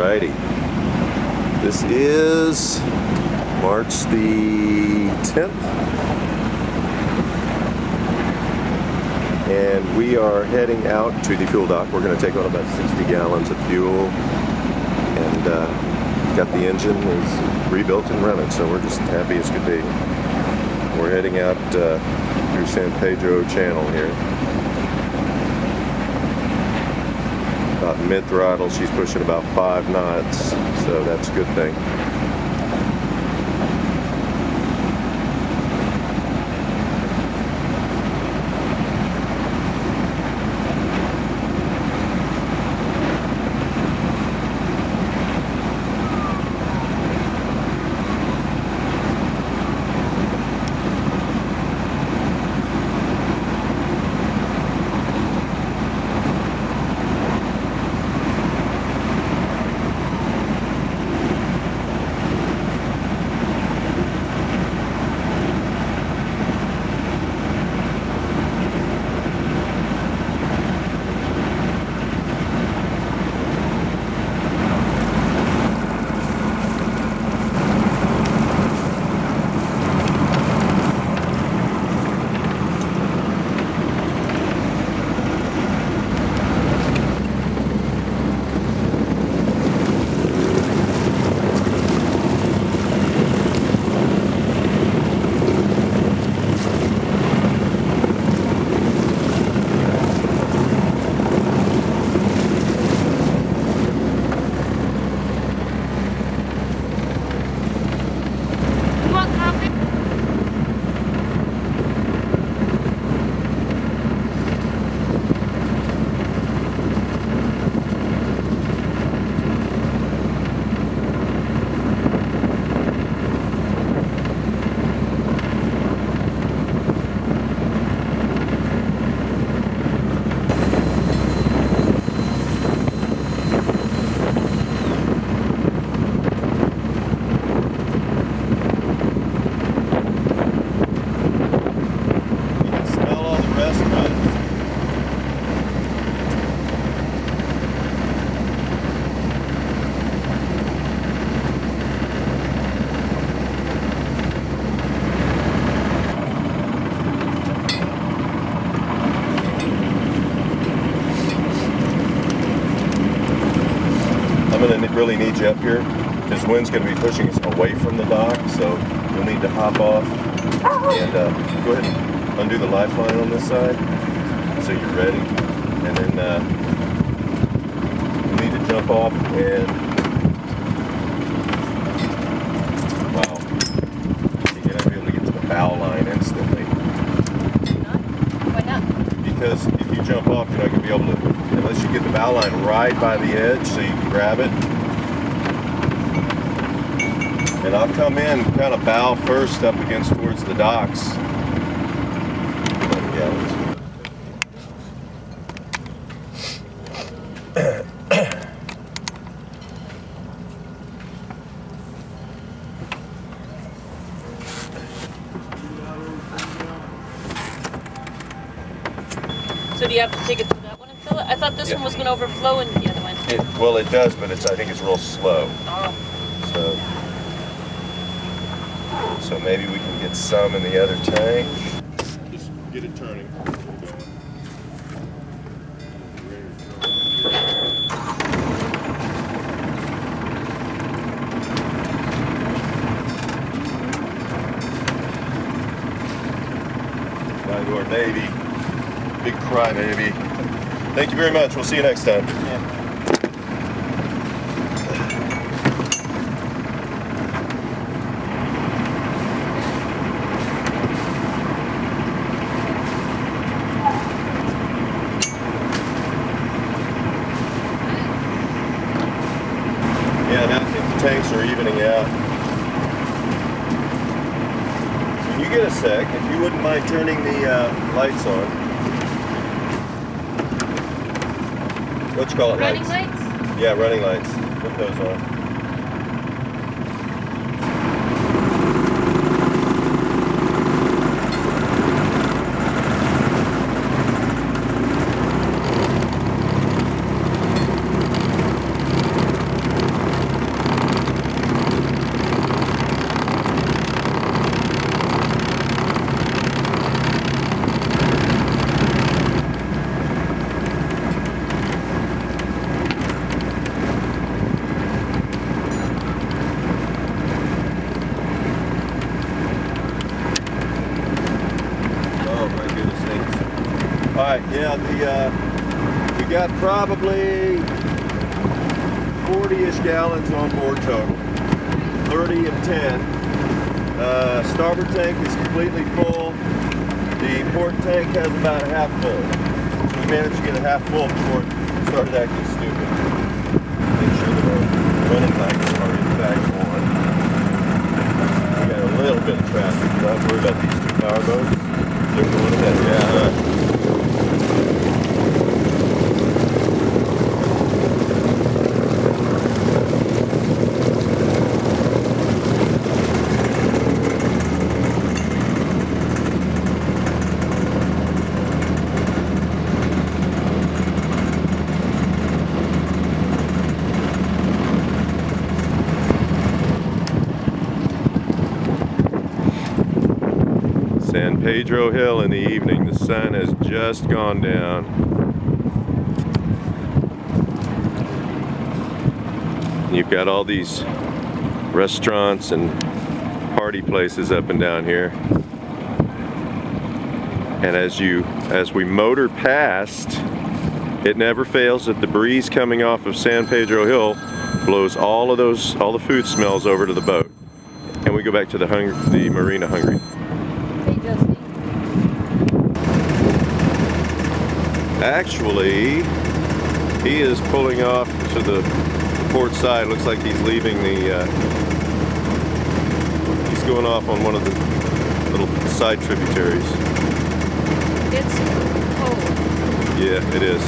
Alrighty. This is March the 10th. And we are heading out to the fuel dock. We're going to take on about 60 gallons of fuel. And uh, got the engine is rebuilt and running, so we're just happy as could be. We're heading out uh, through San Pedro Channel here. About mid-throttle, she's pushing about five knots, so that's a good thing. I'm gonna really need you up here because wind's gonna be pushing us away from the dock, so you'll need to hop off and uh, go ahead and undo the lifeline on this side so you're ready. And then uh, you need to jump off and wow, you're gonna be able to get to the bow line instantly Why not? because if you jump off, you're not gonna be able to bow line right by the edge so you can grab it. And I'll come in kind of bow first up against towards the docks. So do you have to take it I thought this Yeah. one was going to overflow in the other one. It, well, it does, but it's I think it's real slow. Oh. So, so maybe we can get some in the other tank. Just get it turning. By to our Navy. Big cry, Navy. Thank you very much. We'll see you next time. Yeah, now I think the tanks are evening out. When you get a sec, if you wouldn't mind turning the uh, lights on. What you call it? Running lights? lights? Yeah, running lights. Put those on. Yeah, the uh, we got probably 40-ish gallons on board total. 30 and 10. Uh, starboard tank is completely full. The port tank has about a half full. We managed to get a half full before it started acting stupid. Make sure that our running lights are in fact on. We got a little bit of traffic. Don't worry about these two power boats. They're going ahead. Yeah. San Pedro Hill in the evening. The sun has just gone down. You've got all these restaurants and party places up and down here. And as you as we motor past, it never fails that the breeze coming off of San Pedro Hill blows all of those all the food smells over to the boat. And we go back to the hung, the marina hungry. Actually, he is pulling off to the port side. Looks like he's leaving the. Uh, he's going off on one of the little side tributaries. It's cold. Yeah, it is.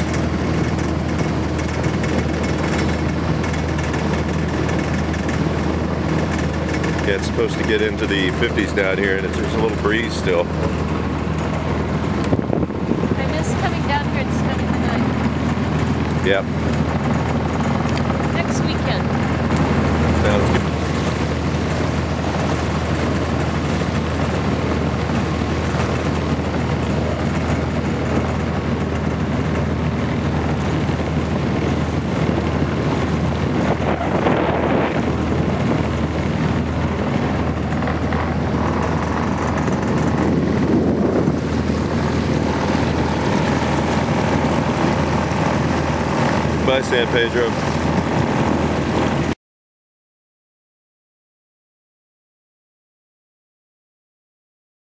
Yeah, it's supposed to get into the 50s down here, and it's, there's a little breeze still. I miss coming down here and spending the night. Yep. Next weekend. Sounds good. Bye, San Pedro.